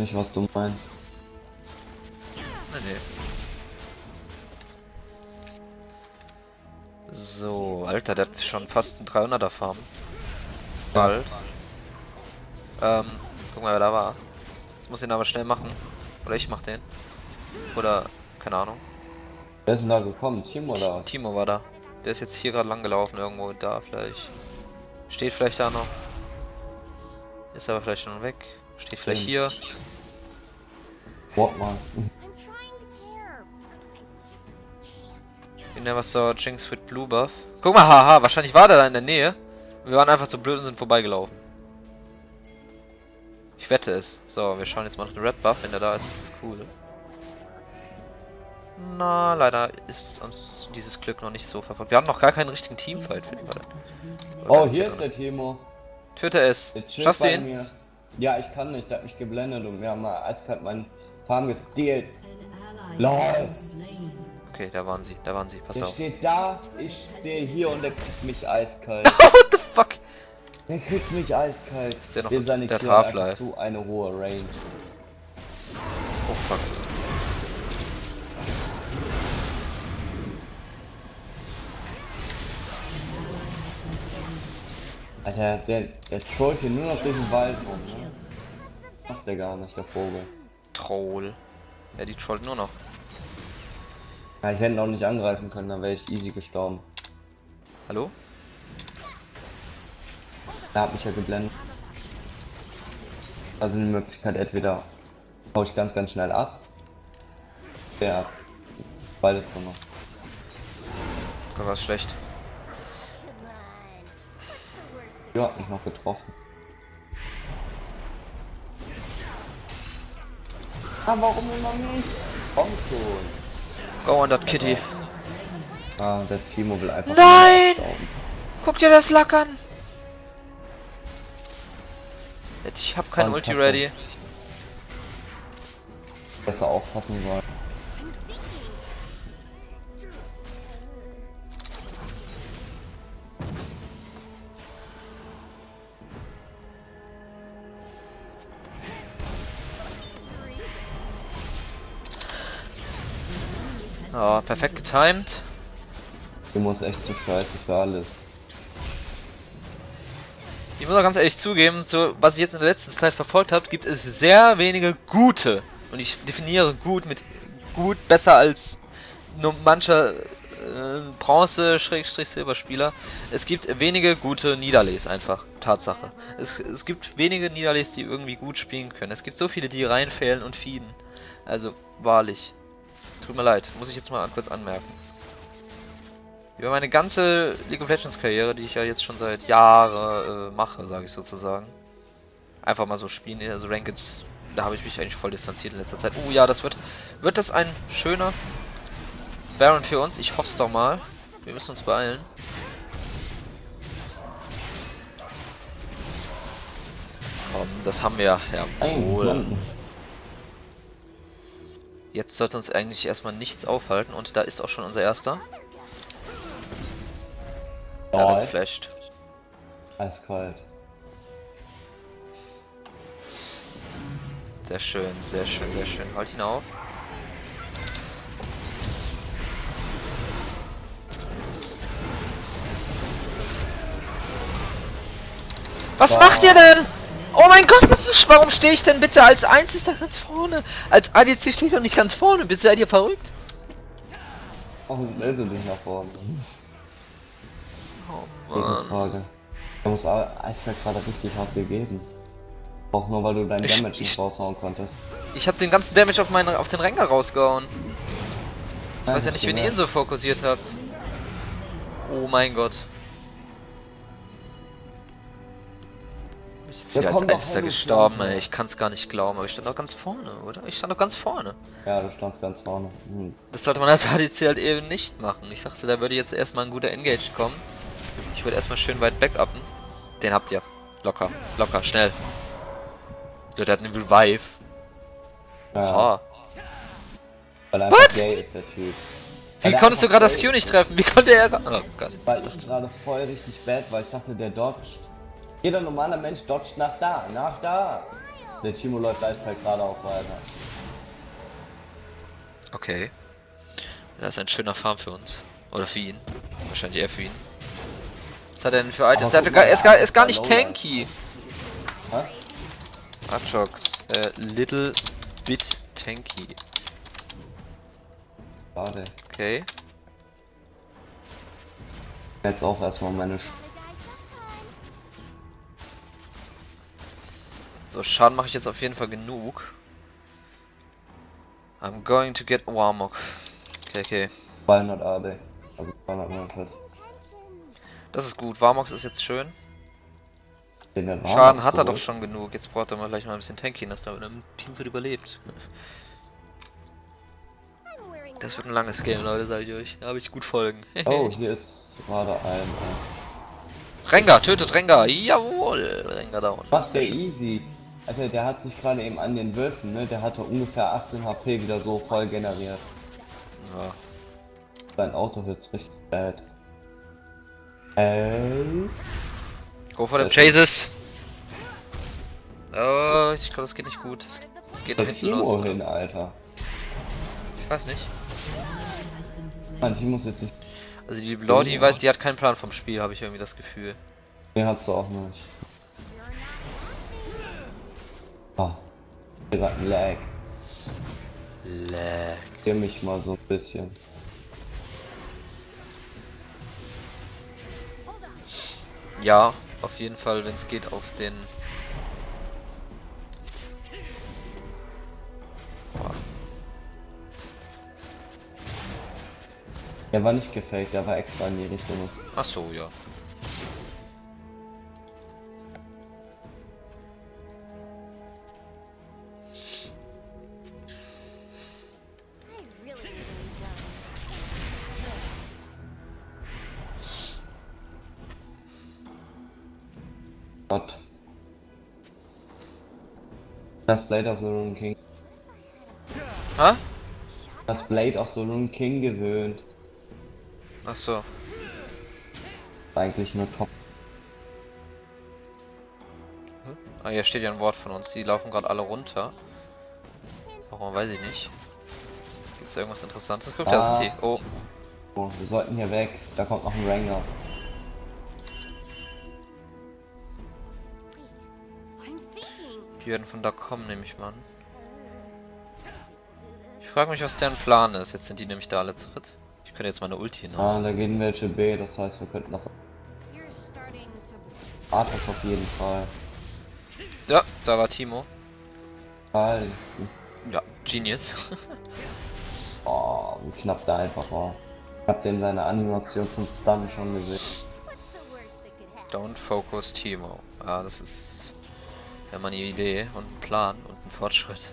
nicht, was du meinst. Nee. So, Alter, der hat schon fast einen 300er Farm. Bald. Ähm, guck mal, wer da war. Jetzt muss ich ihn aber schnell machen. Oder ich mach den. Oder, keine Ahnung. Wer ist denn da gekommen? Timo was? Timo war da. Der ist jetzt hier gerade lang gelaufen, irgendwo da vielleicht. Steht vielleicht da noch. Ist aber vielleicht schon weg. Steht vielleicht hier. Wort mal. In der was so Jinx with Blue Buff. Guck mal, haha, wahrscheinlich war der da in der Nähe. Wir waren einfach so blöd und sind vorbeigelaufen. Ich wette es. So, wir schauen jetzt mal nach dem Red Buff. Wenn der da ist, ist es cool. Na, leider ist uns dieses Glück noch nicht so verfolgt. Wir haben noch gar keinen richtigen Teamfight für die. Oh, hier ist der Timo. Töte es. Schaffst du ihn? mir. Ja, ich kann nicht, der hat mich geblendet und wir haben mal eiskalt meinen Farm gestealt. LOL! Okay, da waren sie, da waren sie. Pass Der auf. steht da, ich stehe hier und der kriegt mich eiskalt. What the fuck? Der kriegt mich eiskalt. Ist der noch Dem im- seine der Half-Life? zu eine hohe Range. Oh fuck. Alter, der, der trollt hier nur noch durch den Wald rum, ne? Macht der gar nicht, der Vogel. Troll. Ja, die trollt nur noch. Ja, ich hätte ihn auch nicht angreifen können, dann wäre ich easy gestorben. Hallo? Er hat mich ja geblendet. Also die Möglichkeit, entweder hau ich ganz, ganz schnell ab. Ja, beides drin. Da war schlecht. Ja, hat mich noch getroffen. Ah, warum immer nicht? Komm schon. Go on that kitty. Ah, der Timo will einfach Nein! Guck dir das Lack an! Ich hab kein Ulti ready. Besser aufpassen soll. Oh, perfekt getimed. Timo ist echt zu scheiße für alles. Ich muss auch ganz ehrlich zugeben, so was ich jetzt in der letzten Zeit verfolgt habe, gibt es sehr wenige gute. Und ich definiere gut mit gut besser als nur mancher äh, Bronze-Silberspieler. Es gibt wenige gute Niederlays einfach. Tatsache. Es, es gibt wenige Niederlays, die irgendwie gut spielen können. Es gibt so viele, die reinfehlen und feeden. Also, wahrlich. Tut mir leid, muss ich jetzt mal kurz anmerken. Über meine ganze League of Legends Karriere, die ich ja jetzt schon seit Jahren äh, mache, sage ich sozusagen. Einfach mal so spielen, also Rankeds, da habe ich mich eigentlich voll distanziert in letzter Zeit. Oh ja, das wird, wird das ein schöner Baron für uns? Ich hoffe es doch mal. Wir müssen uns beeilen. Komm, das haben wir. Jawohl. Jetzt sollte uns eigentlich erstmal nichts aufhalten und da ist auch schon unser erster. Da Lol. geflasht. Eiskalt. Sehr schön, sehr schön, sehr schön. Halt ihn auf. Was Wow. macht ihr denn? Oh mein Gott, was ist, warum stehe ich denn bitte als einziger ganz vorne? Als ADC stehe ich doch nicht ganz vorne. Bist seid ihr verrückt? Warum schnell du dich nach vorne? Oh Mann. Frage. Er muss a- eiskalt gerade richtig hart gegeben. Auch nur weil du deinen Ich- Damage nicht ich- raushauen konntest. Ich habe den ganzen Damage auf, meinen, auf den Renker rausgehauen. Ich weiß ja nicht, wen ihr ihn so fokussiert habt. Oh mein Gott. Ich bin als einziger gestorben, ey. Ich kann's gar nicht glauben, aber ich stand doch ganz vorne, oder? Ich stand doch ganz vorne. Ja, du standst ganz vorne. Hm. Das sollte man als ADC halt eben nicht machen. Ich dachte, da würde jetzt erstmal ein guter Engage kommen. Ich würde erstmal schön weit backuppen. Den habt ihr. Locker, locker, schnell. Der hat einen Revive. Ja, Oha. weil er What? gay ist, der Typ. Wie konntest du gerade das Q nicht treffen? Wie konnte er... Oh Gott. Weil ich gerade voll richtig bad, weil ich dachte, der dodgt. Jeder normale Mensch dodgt nach da, nach da. Der Timo läuft eiskalt geradeaus weiter. Okay. Das ist ein schöner Farm für uns. Oder für ihn. Wahrscheinlich eher für ihn. Was hat er denn für Items? Er, gar, er ist, gar, ist gar nicht tanky. Hä? Atrox, äh, little bit tanky. Schade. Okay. Jetzt auch erstmal meine Sch So, Schaden mache ich jetzt auf jeden Fall genug. I'm going to get Warmok. Okay, okay. 200 AD. Also 249. Intention. Das ist gut. Warmox ist jetzt schön. Schaden hat er doch schon genug. Jetzt braucht er mal gleich mal ein bisschen Tankiness, damit er im Team wird überlebt. Das wird ein langes Game, Leute, sag ich euch. Da habe ich gut folgen. Oh, hier ist gerade ein. Äh, Rengar, tötet Rengar. Jawohl. Rengar down. macht Sehr easy. Also der hat sich gerade eben an den Wölfen, ne? Der hatte ungefähr 18 HP wieder so voll generiert. Ja. Sein Auto wird's richtig bad. Äh, Go for them Sehr schön. chases. Oh, ich glaube, das geht nicht gut. Es, es geht nach der hinten los. Timo oder? hin, Alter. Ich weiß nicht. Nein, Timo ist jetzt nicht. Also die Lordi weiß, die hat keinen Plan vom Spiel, habe ich irgendwie das Gefühl. Den hat sie auch nicht. Der hat einen Lag. Lag. Geh mich mal so ein bisschen. Ja, auf jeden Fall, wenn es geht, auf den. Boah. Der war nicht gefaked, der war extra in die Richtung. Ach so, ja. Gott. Das Blade of the Rune King. Hä? Das Blade of the Rune King gewöhnt. Ach so. Eigentlich nur top. Ah, hier steht ja ein Wort von uns. Die laufen gerade alle runter. Warum weiß ich nicht. Ist da irgendwas Interessantes? Guck, da Ah. sind die. Oh, Oh, wir sollten hier weg. Da kommt noch ein Ranger. Die werden von da kommen, nehme ich mal an. Ich frage mich, was deren Plan ist. Jetzt sind die nämlich da alle zu dritt. Ich könnte jetzt meine Ulti hinaus. Ah, da gehen welche B, das heißt wir könnten das. Arthas auf jeden Fall. Ja, da war Timo. Geil. Ja, Genius. Oh, wie knapp der einfach war. Ich hab dem seine Animation zum Stun schon gesehen. Don't focus Timo. Ah, das ist ja mal eine Idee und ein Plan und ein Fortschritt.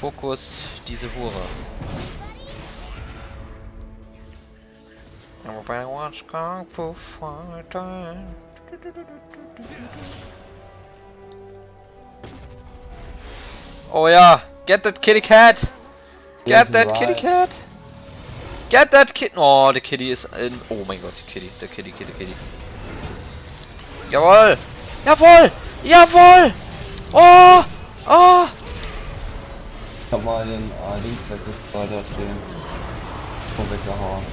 Fokus diese Hure. Everybody watch Kung Fu Fighter. Oh ja, get that kitty cat! Get that kitty cat! Get that kid! Oh, der Kitty ist in. Oh mein Gott, die Kitty, der Kitty, Kitty, Kitty. Jawohl! Jawohl! Jawohl! Oh! Oh! Ich hab mal den äh, Dings weggespart, den Vor weggehauen.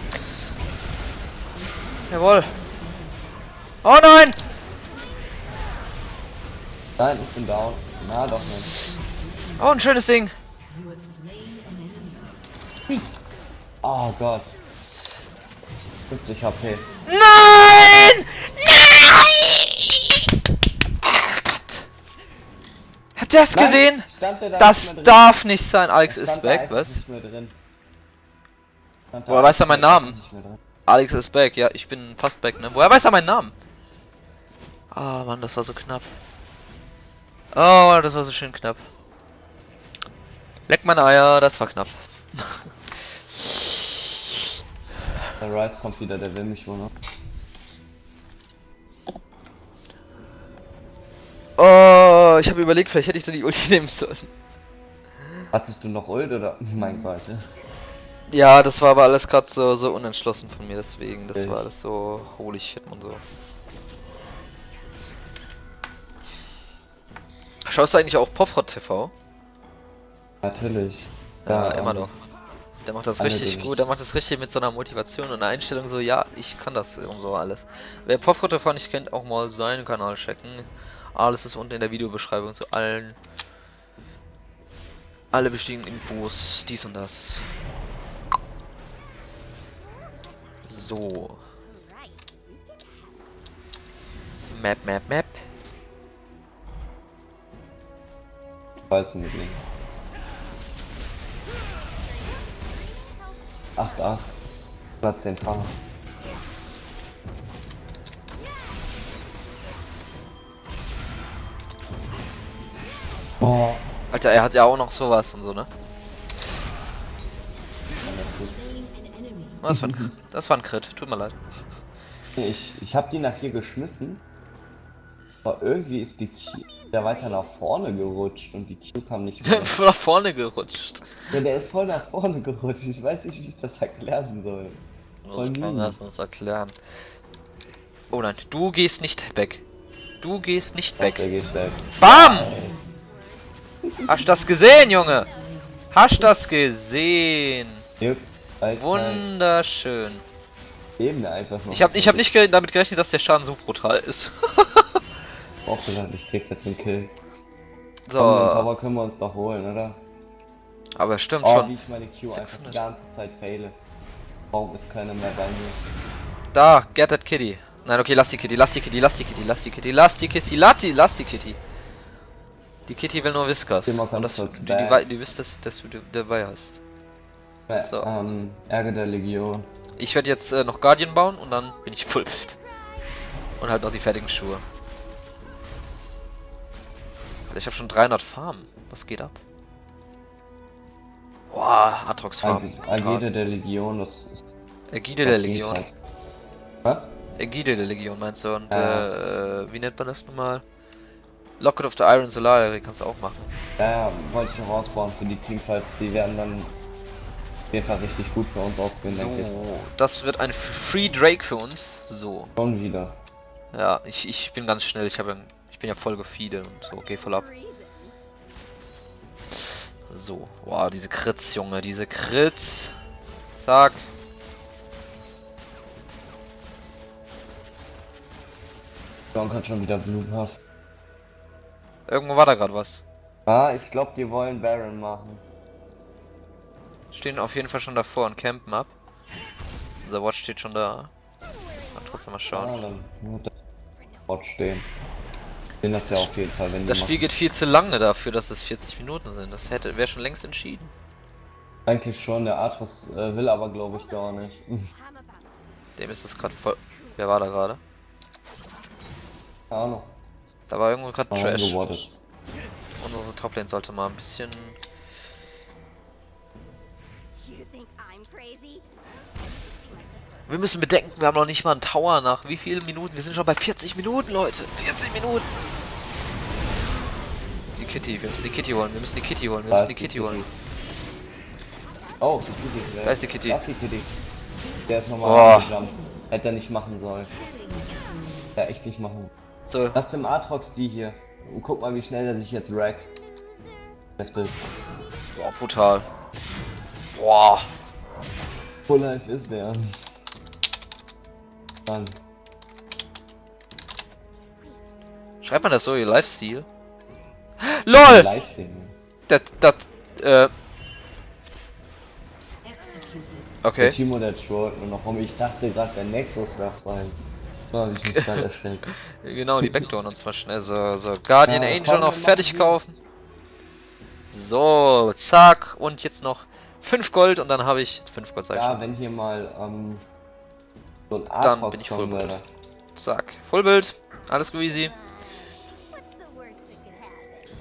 Jawohl! Oh nein! Nein, ich bin down. Na doch nicht. Oh, ein schönes Ding! Oh Gott. 50 HP. Nein! Nein! Ach Gott! Habt ihr das Nein, gesehen? da Das nicht darf nicht sein. Alex ist einfach was? Woher weiß er meinen Namen? Alex ist back, ja, ich bin fast back, ne? Woher weiß er meinen Namen? Ah, Mann, das war so knapp. Oh, das war so schön knapp. Leck meine Eier, das war knapp. Der Rise kommt wieder, der will mich wohl noch. Oh, ich habe überlegt, vielleicht hätte ich so die Ulti nehmen sollen. Hattest du noch Ult oder? Mein Gott. ja. Ja, das war aber alles gerade so, so unentschlossen von mir, deswegen. Das Okay. war alles so holy shit und so. Schaust du eigentlich auch Pofrot TV? Natürlich. Ja, ähm, immer noch. Der macht das richtig gut, der macht das richtig mit so einer Motivation und einer Einstellung so, ja, ich kann das und so alles. Wer Pofrot TV nicht kennt, auch mal seinen Kanal checken. Alles ist unten in der Videobeschreibung zu allen alle wichtigen Infos, dies und das. So. Map, Map, Map. Weiß nicht. 8, 8. 110 Fahrer. Boah. Alter, er hat ja auch noch sowas und so, ne? Das war ein, das war ein Crit, tut mir leid. ich ich habe die nach hier geschmissen. Aber irgendwie ist die Q der weiter nach vorne gerutscht und die Q kam nicht mehr. nach vorne gerutscht. ja, der ist voll nach vorne gerutscht. Ich weiß nicht, wie ich das erklären soll. Voll Ich kann das nicht erklären. Oh nein, du gehst nicht weg. Du gehst nicht Der weg. geht weg. BAM! Hast du das gesehen, Junge? Hast du das gesehen? Wunderschön. Ebene einfach. Ich habe ich hab nicht ge damit gerechnet, dass der Schaden so brutal ist. auch ich krieg jetzt einen Kill. so, Tower können wir uns doch holen, oder? aber stimmt Oh, wie schon. ich meine Q einfach 600. die ganze Zeit faile. Warum ist keiner mehr bei mir? Da, get that kitty. Nein, okay, lass die Kitty, lass die Kitty, lass die Kitty, lass die Kitty, lass die Kitty, lass die, lass die Kitty. Die Kitty will nur Whiskers. Mal Und dass du, die, die, die wisst, dass, dass du dabei hast. Äh, So. Ähm, Ärger der Legion. Ich werde jetzt äh, noch Guardian bauen und dann bin ich build. Und halt noch die fertigen Schuhe. Also ich habe schon 300 Farmen. Was geht ab? Boah, Atrox Farm. Ag- Agide der Legion, das ist. Ägide der Legion. Fall. Ägide der Legion meinst du? Und Ja. äh, wie nennt man das nochmal? Locket of the Iron Solar kannst du auch machen. Ja, ja, wollte ich noch ausbauen für die Teamfights. Die werden dann auf jeden Fall richtig gut für uns ausgehen. So, das wird ein Free Drake für uns. So, Schon wieder. ja, ich, ich bin ganz schnell. Ich habe, ich bin ja voll gefeedet und so, geh voll ab. So, wow, diese Crits, Junge, diese Crits. Zack. John hat schon wieder bluthaft. Irgendwo war da gerade was. Ah, ich glaube, die wollen Baron machen. Stehen auf jeden Fall schon davor und campen ab. Unser Watch steht schon da. Mal trotzdem mal schauen. dann muss der Bot stehen. Sehen das ja auf jeden Fall, wenn Das Spiel geht viel zu lange dafür, dass es 40 Minuten sind. Das hätte wäre schon längst entschieden. machen. Eigentlich schon, der Atrox äh, will aber glaube ich gar nicht. Dem ist das gerade voll. Wer war da gerade? Keine Ahnung. Da war irgendwo gerade Oh, Trash. Und unsere Toplane sollte mal ein bisschen. Wir müssen bedenken, wir haben noch nicht mal einen Tower nach wie vielen Minuten? Wir sind schon bei 40 Minuten, Leute. 40 Minuten. Die Kitty, wir müssen die Kitty holen, wir müssen die Kitty holen, wir müssen die Kitty holen. Oh, die Kitty. Da ist die Kitty. Ist die Kitty. Der ist Oh. nochmal angejumpt. Hätte er nicht machen sollen. Hätte er echt nicht machen sollen. So, Lass dem Atrox die hier. Und guck mal, wie schnell er sich jetzt. Heftig. boah, brutal. Boah. Full Life ist der. Dann. Schreibt man das so, ihr Lifestyle? LOL! Das, das, äh. Der Okay. Timo der trollt nur noch rum. Ich dachte gerade, der Nexus wäre frei. So ich mich gerade erschreckt. Genau, die Backdoor uns mal schnell. So, so. Guardian Ja, Angel noch fertig kaufen. So, zack. Und jetzt noch 5 Gold und dann habe ich. 5 Gold sag ich Ja, schon. wenn hier mal ähm, so ein Dann bin ich kommen voll würde. Zack. Fullbild. Alles gut easy.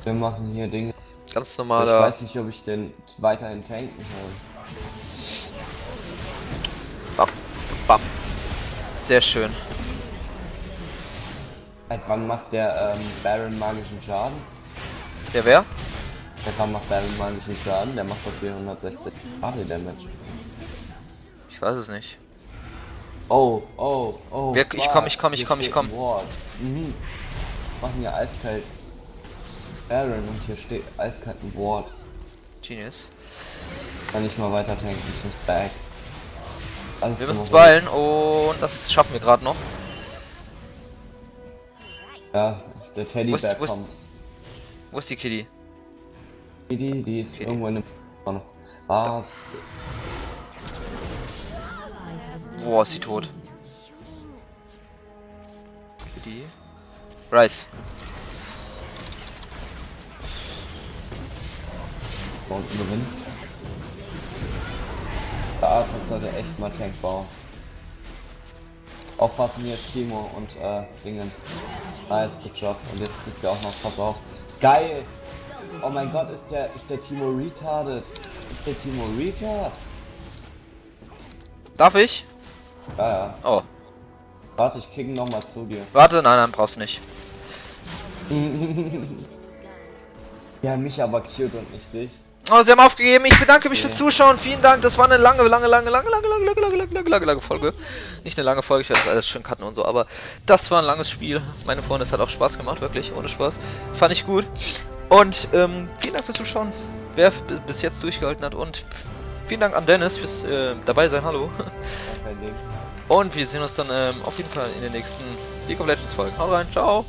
Wir machen hier Dinge. Ganz Ich normaler. weiß nicht, ob ich den weiterhin tanken kann. Bam. Bam. Sehr schön. Seit wann macht der ähm, Baron magischen Schaden? Der wer? Seit wann macht Baron magischen Schaden? Der macht doch 460 Body Damage. Ich weiß es nicht. Oh, oh, oh. Wir- ich komm, ich komm, ich komm, ich komm. Mhm. Machen hier eiskalt. Baron und hier steht eiskalten Ward. Genius. Kann ich mal weiter tanken, ich muss back. Alles Wir müssen es beeilen und das schaffen wir gerade noch. Ja, der Teddybär wo ist- kommt. Wo ist die Kitty? Die, die, die ist Kitty. irgendwo in dem... Was? Boah, ist sie tot. Kitty. Rice. Da unten gewinnt. Der Arthur sollte echt mal Tank bauen. Aufpassen jetzt Timo und äh, Dingens. Nice, good job. Und jetzt kriegt er auch noch Pass auf. Geil! Oh mein Gott, ist der ist der Timo retarded? Ist der Timo retard? Darf ich? Ja, ja. Oh, Warte, ich kick ihn noch mal zu dir. warte, nein, nein, brauchst nicht. ja, mich aber cute und nicht dich. Oh, sie haben aufgegeben. Ich bedanke mich fürs. Zuschauen. Vielen Dank. Das war eine lange, lange, lange, lange, lange, lange, lange, lange, lange, lange, lange Folge. Nicht eine lange Folge, ich werde das alles schön cutten und so, aber das war ein langes Spiel. Meine Freunde, es hat auch Spaß gemacht, wirklich, ohne Spaß. Fand ich gut. Und ähm, vielen Dank fürs Zuschauen, wer bis jetzt durchgehalten hat. Und vielen Dank an Dennis fürs äh, dabei sein. Hallo. Und wir sehen uns dann ähm, auf jeden Fall in den nächsten League of Legends Folgen. Haut rein, ciao.